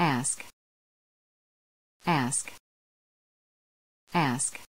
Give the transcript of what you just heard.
ask. Ask. Ask.